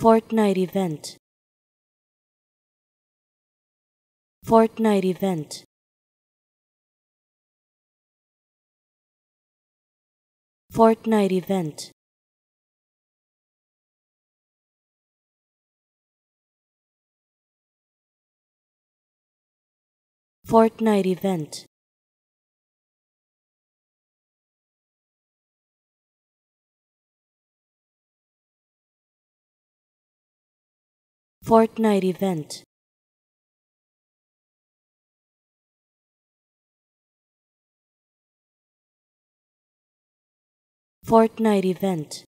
Fortnite event. Fortnite event. Fortnite event. Fortnite event Fortnite event. Fortnite event